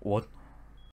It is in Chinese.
我